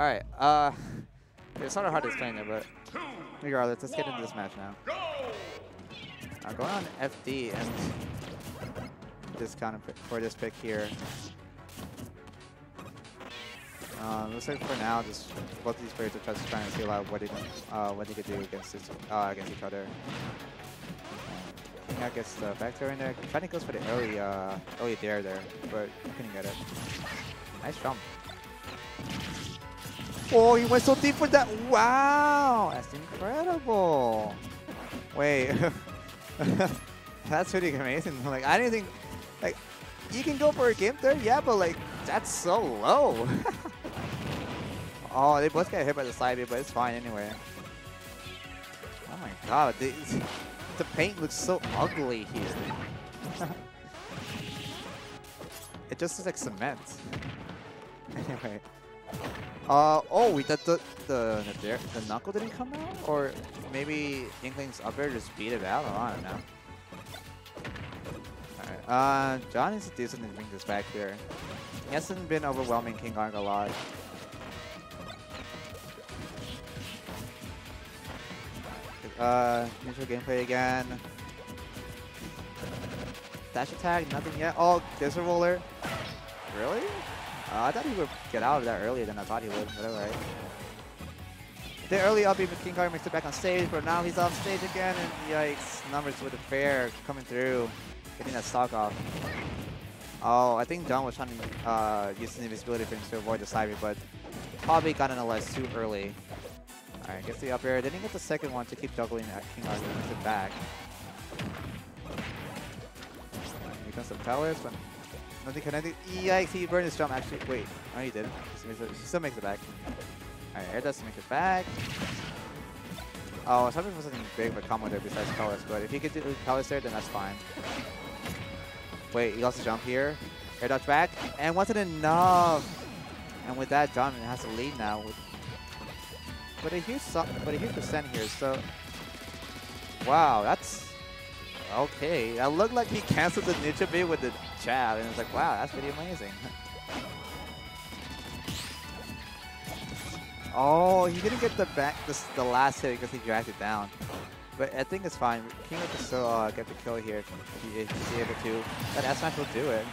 Alright, uh, it's not hard to explain it, but regardless, let's get into this match now. Uh, going on FD and this kind of for this pick here. Uh, looks like for now, just both these players are just trying to see like what they can, uh, what they could do against this, uh, against each other. Yeah, gets the back throw in there. To goes for the early, uh, early dare there, but couldn't get it. Nice jump. Oh, he went so deep for that. Wow, that's incredible. Wait, that's pretty amazing. Like I didn't think, like, you can go for a game there, yeah, but like that's so low. oh, they both got hit by the side but it's fine anyway. Oh my god, the paint looks so ugly here. it just looks like cement. anyway. Uh oh, we thought the the the, the knuckle didn't come out, or maybe Inkling's up there just beat it out. I don't know. Alright, uh, John to do something to this back here. He hasn't been overwhelming King Arc a lot. Uh, neutral gameplay again. Dash attack, nothing yet. Oh, a roller. Really? Uh, I thought he would get out of that earlier than I thought he would, but alright. The early up even King Arc makes it back on stage, but now he's off stage again, and yikes, numbers with the fair coming through, getting that stock off. Oh, I think John was trying to uh, use the invisibility him to avoid the side but probably got analyzed too early. Alright, gets the up air, didn't get the second one to keep juggling that King Arc, makes it back. Here comes the Palace, but Nothing connected. Yikes, he burned his jump actually. Wait, no he didn't. He still makes it back. Alright, air does make it back. Oh, I was for something big a combo there besides Colors, but if he could do Colors there, then that's fine. Wait, he lost the jump here. Air dodge back, and wasn't enough. And with that, John has to lead now. With, but a huge, but a huge percent here. So, wow, that's okay. That looked like he canceled the ninja bait with the jab, and it's like, wow, that's pretty amazing. oh, he didn't get the back, the, the last hit because he dragged it down. But I think it's fine. King will still uh, get the kill here if, he, if he's able to. That S smash will do it.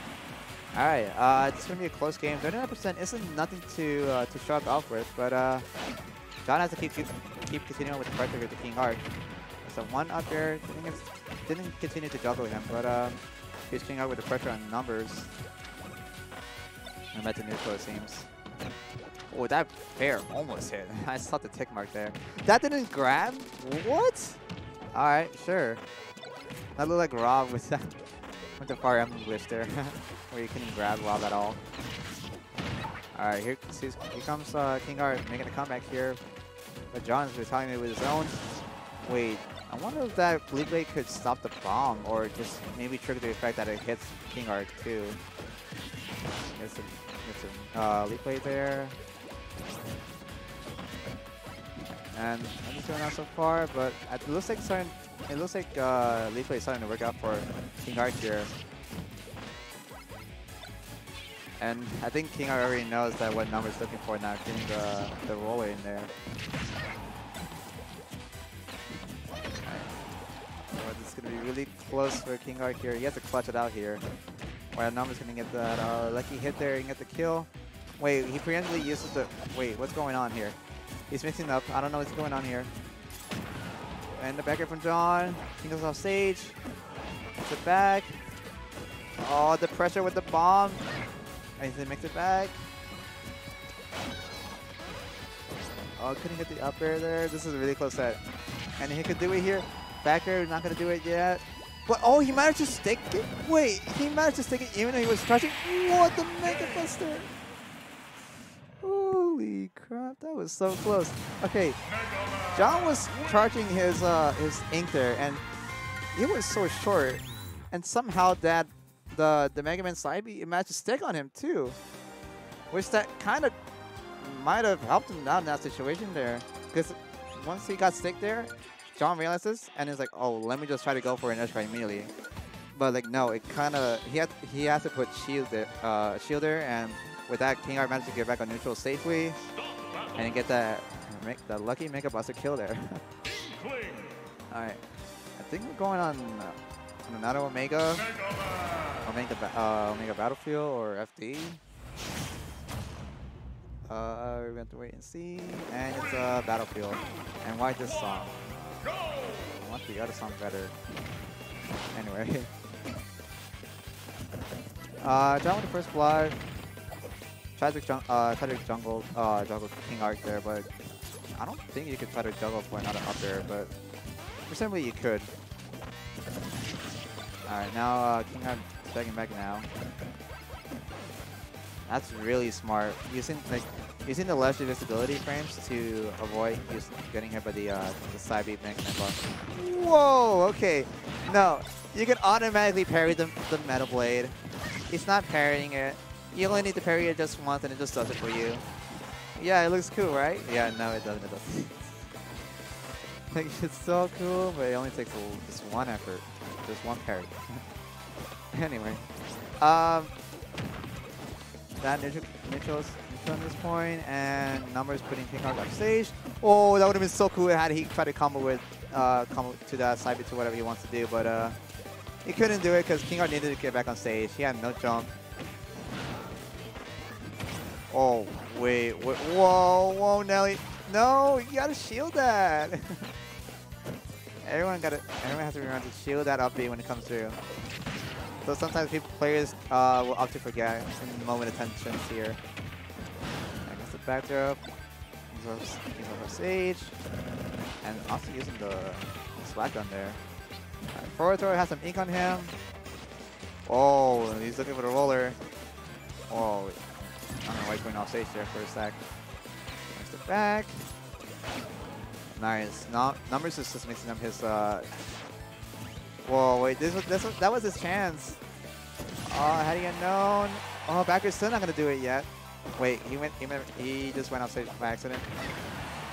All right, uh, it's gonna be a close game. 39% isn't nothing to uh, to shrug off with, but uh, John has to keep keep, keep continuing with the pressure with the King Arc. So one up there, didn't, didn't continue to juggle him, but um, he's King Arc with the pressure on numbers. I'm at the neutral, it seems. Oh, that fair almost hit. I saw the tick mark there. That didn't grab? What? Alright, sure. That looked like Rob with that with the Fire Emblem glitch there, where you couldn't grab Rob at all. Alright, here, here comes uh, King Arc making a comeback here. But John's retaliating with his own. Wait, I wonder if that Blue Blade could stop the bomb or just maybe trigger the effect that it hits King Arc too. Get some, get some uh, Leaf Blade there. And going on so far, but it looks like starting, it looks like uh, Leaf Blade is starting to work out for King Arc here. And I think King Arc already knows that what number is looking for now, getting the, the roller in there. Going to be really close for King Arc here. He has to clutch it out here. Number's going to get that uh, lucky hit there and get the kill. Wait, he preemptively uses the... Wait, what's going on here? He's mixing up. I don't know what's going on here. And the back from John. He goes off stage. Gets it back. Oh, the pressure with the bomb. And he makes it back. Oh, couldn't get the up air there. This is a really close set. And he could do it here. Backer, not going to do it yet. But, oh, he managed to stick it. Wait, he managed to stick it even though he was charging. What the Mega Buster? Holy crap, that was so close. Okay, John was charging his uh, his ink there, and it was so short. And somehow that the the Mega Man side B managed to stick on him too, which that kind of might have helped him out in that situation there. Because once he got stick there, John realizes and is like, oh, let me just try to go for an edge guard immediately. But like, no, it kind of he he has to put shield there, uh, shield there, and with that, King Arc managed to get back on neutral safely. and get that make the lucky Mega Buster kill there. Alright. I think we're going on, uh, on another Omega. Omega, uh, Omega Battlefield or FD. Uh, we're going to wait and see. And it's a uh, Battlefield. And why this song? Want the other song better. Anyway. uh, John with the first blood. Tragic, jung uh, tragic jungle, uh, jungle King Arc there, but I don't think you could try to juggle for another up there, but presumably you could. Alright, now uh, King Arc stepping back now. That's really smart. You Using like using the less invisibility frames to avoid getting hit by the uh, the side beat magnet mech Whoa! Okay, no, you can automatically parry the the Metal Blade. It's not parrying it. You only need to parry it just once, and it just does it for you. Yeah, it looks cool, right? Yeah, no, it doesn't. It doesn't. it's so cool, but it only takes a, just one effort, just one parry. anyway, um, that neutral, neutrals at this point, and numbers putting off stage. Oh, that would have been so cool had he tried to combo with uh, combo to that side bit to whatever he wants to do, but uh, he couldn't do it because King Arc needed to get back on stage. He had no jump. Oh, wait, wait, whoa, whoa, Nelly. No, you gotta shield that. everyone gotta, everyone has to remember to shield that up when it comes through. So sometimes people, players uh, will opt to forget in moment of tension here. Back throw. He's over Sage. And also using the slack gun there. Right, forward throw has some ink on him. Oh, he's looking for the roller. Oh, I don't know why he's going off stage there for a sec. Next it back. Nice. No, numbers is just mixing up his uh, Whoa, wait, this was, this was, that was his chance. Oh, had he known? Oh, Backer's still not gonna do it yet. Wait, he went, he, he just went off stage by accident.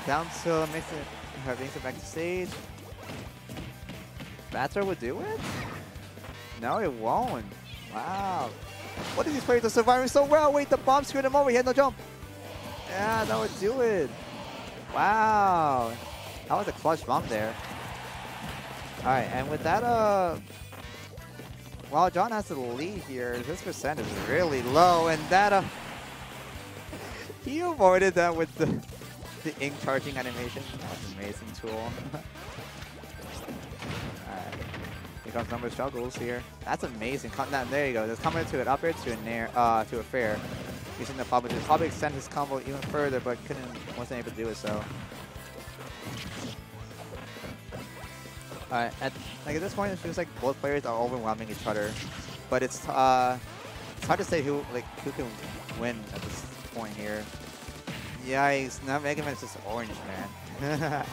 Down to makes it, brings it back to stage. Batter would do it? No, it won't. Wow. What did these players are surviving so well? Wait, the bomb screwed him over. He had no jump. Yeah, that would do it. Wow. That was a clutch bomb there. Alright, and with that, uh, while John has the lead here, his percent is really low, and that, uh, he avoided that with the, the ink charging animation. That's an amazing tool. Alright, here comes number struggles here. That's amazing. Now, there you go. Just coming to an up to a nair, uh, to a fair. Using the public, probably extend his combo even further, but couldn't, wasn't able to do it so. Uh, at like at this point, it feels like both players are overwhelming each other, but it's uh, it's hard to say who like who can win at this point here. Yikes! Now Mega Man is just orange, man.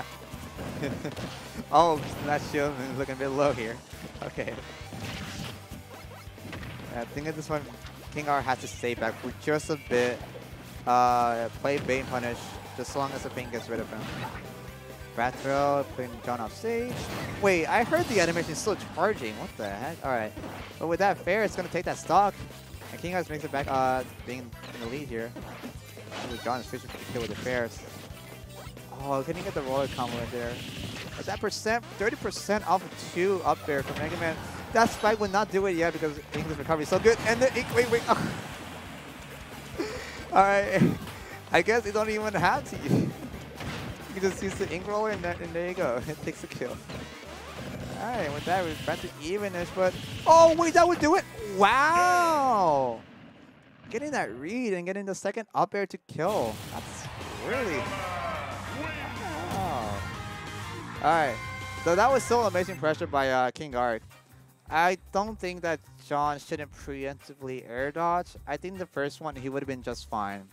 oh, that shield is looking a bit low here. Okay. I think at this one, King Arc has to stay back for just a bit. Uh, play Bane punish, just so long as the Bane gets rid of him. Rat throw, putting John off stage. Wait, I heard the animation is still charging. What the heck? Alright. But with that fair, it's going to take that stock. And King Arts makes it back, uh, being in the lead here. John is fishing for the kill with the fairs. Oh, can he get the roller combo in there? But that percent, 30% off of two up there for Mega Man. That spike would not do it yet because Inkling's recovery is so good. And then, wait, wait. Oh. Alright. I guess you don't even have to. You can just use the ink roller and, that, and there you go. It takes a kill. Alright, with that, we're back to evenish, but... Oh, wait, that would do it! Wow! Getting that read and getting the second up air to kill. That's really... Wow. Alright, so that was still amazing pressure by uh, King Arc. I don't think that John shouldn't preemptively air dodge. I think the first one, he would have been just fine.